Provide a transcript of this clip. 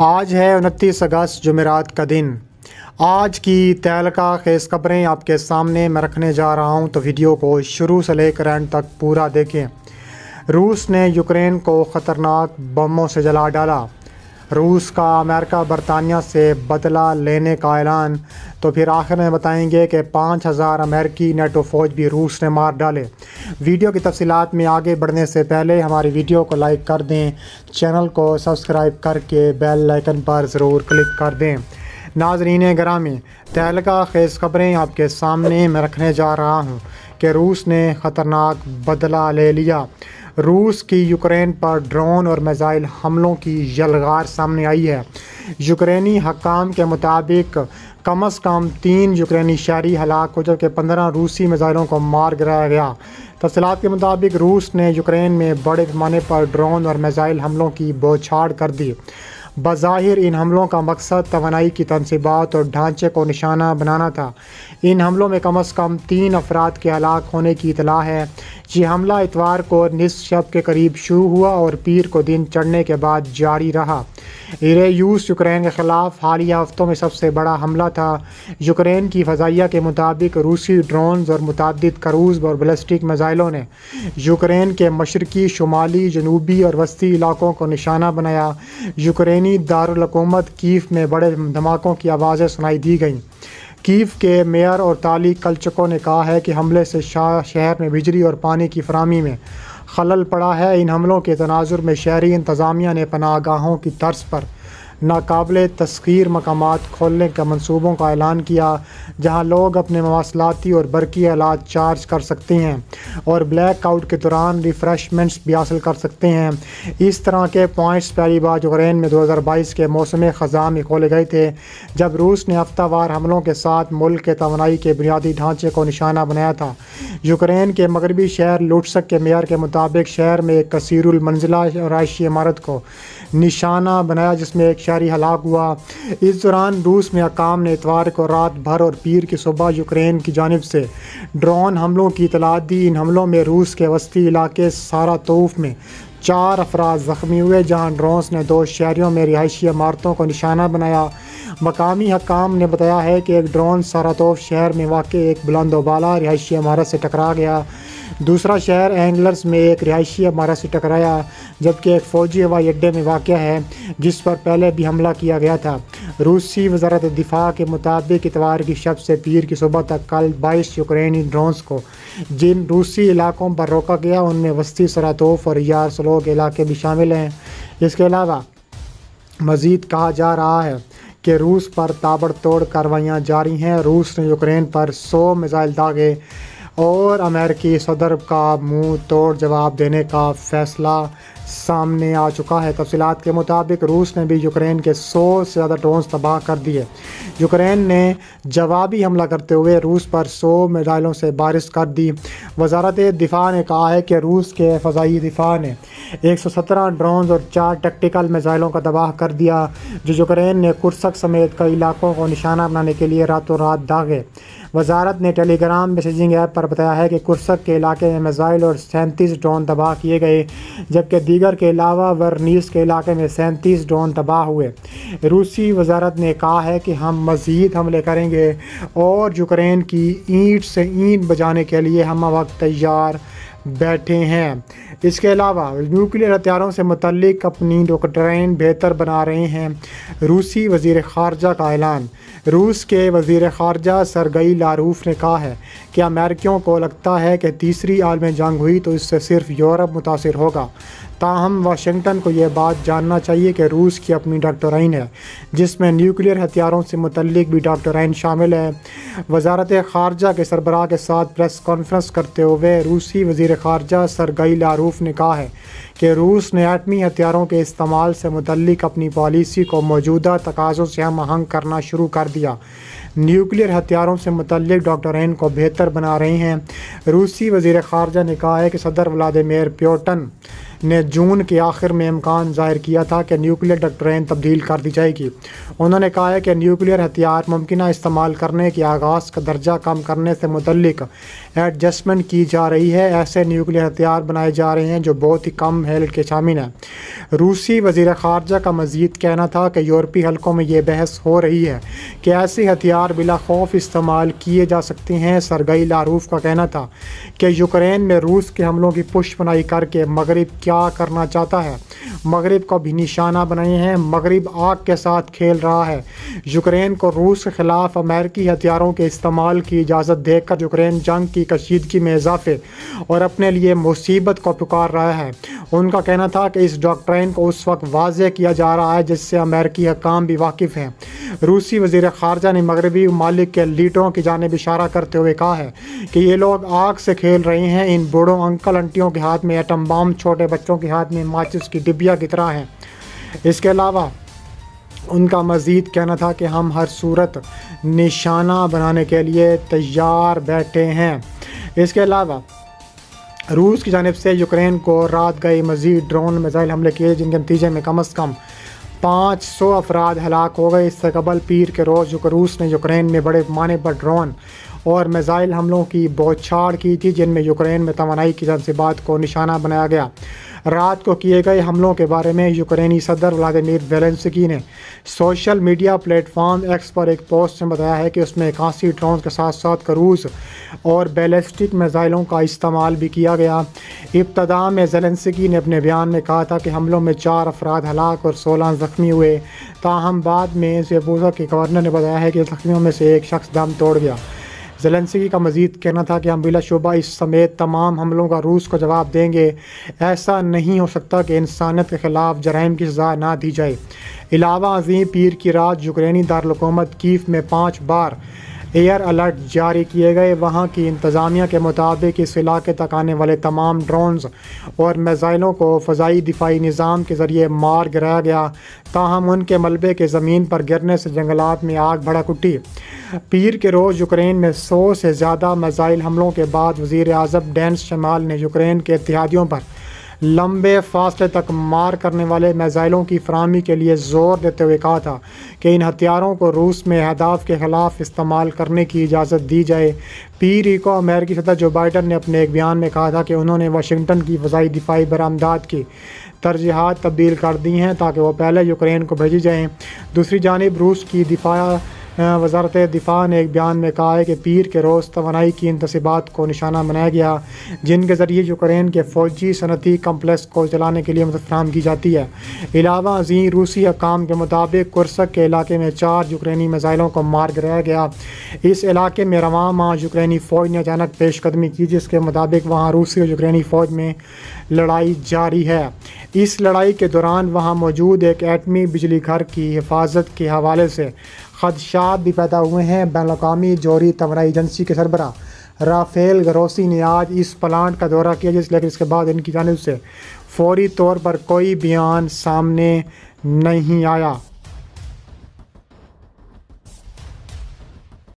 आज है उनतीस अगस्त, जुमेरात का दिन। आज की तहलका खेस खबरें आपके सामने मैं रखने जा रहा हूँ तो वीडियो को शुरू से लेकर एंड तक पूरा देखें। रूस ने यूक्रेन को ख़तरनाक बमों से जला डाला। रूस का, अमेरिका, बरतानिया से बदला लेने का ऐलान। तो फिर आखिर में बताएँगे कि पाँच हज़ार अमेरिकी नेटो फ़ौज भी रूस ने मार डाले। वीडियो की तफसीत में आगे बढ़ने से पहले हमारी वीडियो को लाइक कर दें, चैनल को सब्सक्राइब करके बेल लाइकन पर ज़रूर क्लिक कर दें। नाजरीन ग्रामी, तहलका खेज खबरें आपके सामने मैं रखने जा रहा हूँ कि रूस ने ख़तरनाक बदला ले लिया। रूस की यूक्रेन पर ड्रोन और मिज़ाइल हमलों की यलगार सामने आई है। यूक्रेनी हकाम के मुताबिक, कम अज़ कम तीन यूक्रेनी शहरी हलाक हो जबकि पंद्रह रूसी मिज़ाइलों को मार गिराया गया। तफसलत के मुताबिक, रूस ने यूक्रेन में बड़े पैमाने पर ड्रोन और मिज़ाइल हमलों की बौछाड़ कर दी। बज़ाहिर इन हमलों का मकसद तोानाई की तनसीबात और ढांचे को निशाना बनाना था। इन हमलों में कम अज़ कम तीन अफराद के हलाक होने की इतला है। ये हमला इतवार को निस शब के करीब शुरू हुआ और पीर को दिन चढ़ने के बाद जारी रहा। इरे यूस यूक्रेन के ख़िलाफ़ हालिया हफ्तों में सबसे बड़ा हमला था। यूक्रेन की फ़जाइया के मुताबिक रूसी ड्रोन और मुतद क्रूज़ और बलिस्टिक मिज़ाइलों ने यूक्रेन के मशरकी, शुमाली, जनूबी और वस्ती इलाकों को निशाना बनाया। यूक्रेनी दारकूमत कीफ में बड़े धमाकों की आवाज़ें सुनाई दी गईं। कीफ के मेयर और ताली कलचकों ने कहा है कि हमले से शहर में बिजली और पानी की फरहमी में खलल पड़ा है। इन हमलों के तनाजुर में शहरी इंतज़ामिया ने पनागाहों की तर्ज पर नाकबले तस्खीर मकाम खोलने के मनसूबों का ऐलान किया, जहाँ लोग अपने मवासलाती और बरकी आलात चार्ज कर सकते हैं और ब्लैक आउट के दौरान रिफ़्रेशमेंट्स भी हासिल कर सकते हैं। इस तरह के पॉइंट्स पहली बार यूक्रेन में 2022 के मौसम ख़ज़ा में खोले गए थे, जब रूस ने हफ्तावार हमलों के साथ मुल्क के तोानाई के बुनियादी ढांचे को निशाना बनाया था। यूक्रेन के मगरबी शहर लुटसक के मैार के मुताबिक शहर में एक कसरमंजिला रहायशी इमारत को निशाना बनाया, जिसमें एक शहरी हलाक हुआ। इस दौरान रूस में अकाम ने इतवार को रात भर और पीर की सुबह यूक्रेन की जानब से ड्रोन हमलों की इतला दी इन हमलों में रूस के वस्ती इलाके सारा तोफ में चार अफराज ज़ख्मी हुए, जहाँ ड्रोन्स ने दो शहरों में रिहायशी इमारतों को निशाना बनाया। मकामी हकाम ने बताया है कि एक ड्रोन सारातोफ शहर में वाक़ एक बुलंदोबाला रिहायशी इमारत से टकरा गया। दूसरा शहर एंगलर्स में एक रिहायशी इमारत से टकराया, जबकि एक फ़ौजी हवाई अड्डे में वाक़ है, जिस पर पहले भी हमला किया गया था। रूसी वजारत दिफा के मुताबिक इतवार की शब से पीर की सुबह तक कल बाईस यूक्रेनी ड्रोन्स को, जिन रूसी इलाकों पर रोका गया, उनमें वस्ती सरातोफ और यार सलोक इलाके भी शामिल हैं। इसके अलावा, मज़ीद कहा जा रहा है कि रूस पर ताबड़तोड़ कार्रवाइयाँ जारी हैं। रूस ने यूक्रेन पर सौ मिज़ाइल दागे और अमेरिकी सदर का मुँह तोड़ जवाब देने का फैसला सामने आ चुका है। तफसीत के मुताबिक रूस ने भी यूक्रेन के सौ से ज़्यादा ड्रोन तबाह कर दिए। यूक्रेन ने जवाबी हमला करते हुए रूस पर सौ मिसाइलों से बारिश कर दी। वजारत दिफा ने कहा है कि रूस के फ़जाई दिफा ने एक सौ सत्रह ड्रोन और चार टेक्टिकल मिसाइलों का तबाह कर दिया, जो यूक्रेन ने कुर्सक समेत कई इलाकों को निशाना बनाने के लिए रातों रात दागे। वजारत ने टेलीग्राम मैसेजिंग ऐप पर बताया है कि कुर्सक के इलाके में मिज़ाइल और सैंतीस ड्रोन तबाह किए गए, जबकि दीगर के अलावा वर्नीस के इलाके में सैंतीस ड्रोन तबाह हुए। रूसी वजारत ने कहा है कि हम मज़ीद हमले करेंगे और यूक्रेन की ईंट से ईंट बजाने के लिए हम वक्त तैयार बैठे हैं। इसके अलावा न्यूक्लियर हथियारों से मतलब अपनी डॉक्ट्राइन बेहतर बना रहे हैं, रूसी वज़ीर ख़ारजा का ऐलान। रूस के वज़ीर ख़ारजा सरगई लारूफ ने कहा है कि अमेरिकियों को लगता है कि तीसरी आलम जंग हुई तो इससे सिर्फ़ यूरोप मुतासर होगा। ताहम वाशिंगटन को यह बात जानना चाहिए कि रूस की अपनी डॉक्टराइन है, जिसमें न्यूक्लियर हथियारों से मुतलिक भी डॉक्टराइन शामिल है। वजारत ख़ारजा के सरबराह के साथ प्रेस कॉन्फ्रेंस करते हुए रूसी वज़ीर ख़ारजा सरगई लारूफ ने कहा है कि रूस ने एटमी हथियारों के इस्तेमाल से मुतलक अपनी पॉलिसी को मौजूदा तकाज़ों से हम आहंग करना शुरू कर दिया। न्यूक्लियर हथियारों से मुतलक डॉक्टर एन को बेहतर बना रहे हैं। रूसी वज़ीर ख़ारजा ने कहा है कि सदर व्लादिमिर प्योटन ने जून के आखिर में इम्कान ज़ाहिर किया था कि न्यूक्लियर डॉक्ट्रेन तब्दील कर दी जाएगी। उन्होंने कहा है कि न्यूक्लियर हथियार मुमकिन इस्तेमाल करने के, आगाज़ का दर्जा कम करने से मुतलक एडजस्टमेंट की जा रही है। ऐसे न्यूक्लियर हथियार बनाए जा रहे हैं जो बहुत ही कम हेल के शामिल हैं। रूसी वजी ख़ारजा का मजीद कहना था कि यूरोपी हलकों में ये बहस हो रही है कि ऐसे हथियार बिला खौफ इस्तेमाल किए जा सकते हैं, सरगई लारूफ का कहना था कि यूक्रेन में रूस के हमलों की पुष्पनाई करके मगरब क्या करना चाहता है? मगरब को भी निशाना बनाए हैं। मगरब आग के साथ खेल रहा है। यूक्रेन को रूस के ख़िलाफ़ अमेरिकी हथियारों के इस्तेमाल की इजाज़त देकर यूक्रेन जंग की कशीदगी में इजाफे और अपने लिए मुसीबत को पुकार रहा है। उनका कहना था कि इस डॉक्ट्रेन को उस वक्त वाज किया जा रहा है जिससे अमेरिकी हकाम भी वाकिफ़ हैं। रूसी वजी ख़ारजा ने मगरबी ममालिक के लीडरों की जानब इशारा करते हुए कहा है कि ये लोग आग से खेल रहे हैं। इन बूढ़ों अंकल अंटियों के हाथ में एटम बम छोटे बच्चों के हाथ में माचिस की डिबिया की तरह हैं। इसके अलावा उनका मज़ीद कहना था कि हम हर सूरत निशाना बनाने के लिए तैयार बैठे हैं। इसके अलावा रूस की जानब से यूक्रेन को रात गए मज़ीद ड्रोन मिज़ाइल हमले किए, जिनके नतीजे में कम अज़ कम पाँच सौ अफराद हलाक हो गए। इससे कबल पीर के रोज़ रूस ने यूक्रेन में बड़े पैमाने पर ड्रोन और मिज़ाइल हमलों की बौछाड़ की थी, जिनमें यूक्रेन में तोानाई की तनसीबात को निशाना बनाया गया। रात को किए गए हमलों के बारे में यूक्रेनी सदर व्लादिमिर वेलेंसकी ने सोशल मीडिया प्लेटफॉर्म एक्स पर एक पोस्ट में बताया है कि उसमें इक्यासी ड्रोन के साथ साथ क्रूज़ और बैलिस्टिक मिज़ाइलों का इस्तेमाल भी किया गया। इब्तदा में जेलेंसकी ने अपने बयान में कहा था कि हमलों में चार अफराद हलाक और सोलह ज़ख्मी हुए। ताहम बाद में जेबूजा के गवर्नर ने बताया है कि ज़ख्मियों में से एक शख्स दम तोड़ गया। जेलेंसकी का मजीद कहना था कि हम बिलाशुबा इस समेत तमाम हमलों का रूस को जवाब देंगे। ऐसा नहीं हो सकता कि इंसानियत के ख़िलाफ़ जराइम की सज़ा ना दी जाए। अलावा अजीम पीर की रात यूक्रेनी दारकूमत कीफ में पाँच बार एयर अलर्ट जारी किए गए। वहाँ की इंतज़ामिया के मुताबिक इस इलाके तक आने वाले तमाम ड्रोन्स और मिज़ाइलों को फ़जाई दिफाई निज़ाम के ज़रिए मार गिराया गया, ताहम उनके मलबे के ज़मीन पर गिरने से जंगलात में आग भड़क उठी। पीर के रोज़ यूक्रेन में सौ से ज़्यादा मिज़ाइल हमलों के बाद वज़ी अजम डेंस शमाल ने यूक्रेन के इतिहादियों पर लंबे फासले तक मार करने वाले मिज़ाइलों की फरहमी के लिए ज़ोर देते हुए कहा था कि इन हथियारों को रूस में अहदाफ के ख़िलाफ़ इस्तेमाल करने की इजाज़त दी जाए। पी को अमेरिकी सदर जो बाइडन ने अपने एक बयान में कहा था कि उन्होंने वाशिंगटन की फ़जाई दिफाई बरामदाद की तरजीहत तब्दील कर दी हैं ताकि वह पहले यूक्रेन को भेजी जाएँ। दूसरी जानब रूस की दिफा वजारत दिफा ने एक बयान में कहा है कि पीर के रोज़ तोानाई की इंतबात को निशाना बनाया गया, जिनके ज़रिए यूक्रेन के फ़ौजी सनती कम्प्लेक्स को चलाने के लिए मदद फ्राहम की जाती है। अलावा अजी रूसी अकाम के मुताबिक कुर्सक के इलाके में चार यूक्रेनी मिज़ाइलों को मार गिराया गया। इस इलाके में रवा माह यूक्रेनी फ़ौज ने अचानक पेशकदमी की, जिसके मुताबिक वहाँ रूसी और यूक्रेनी फ़ौज में लड़ाई जारी है। इस लड़ाई के दौरान वहाँ मौजूद एक एटमी बिजली घर की हिफाजत के हवाले से खदशात भी पैदा हुए हैं। बैन अवी जोरी तवनाई एजेंसी के सरबरा राफेल गरोसी ने आज इस प्लांट का दौरा किया, जिस लेकिन इसके बाद इनकी जानब से फौरी तौर पर कोई बयान सामने नहीं आया।